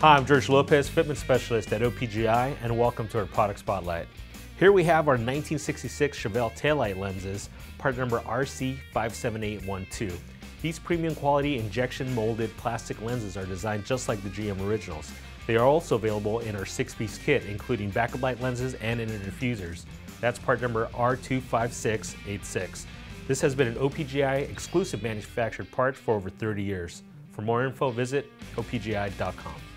Hi, I'm George Lopez, fitment specialist at OPGI, and welcome to our product spotlight. Here we have our 1966 Chevelle taillight lenses, part number RC57812. These premium quality injection molded plastic lenses are designed just like the GM originals. They are also available in our six-piece kit, including backup light lenses and inner diffusers. That's part number R25686. This has been an OPGI exclusive manufactured part for over 30 years. For more info, visit opgi.com.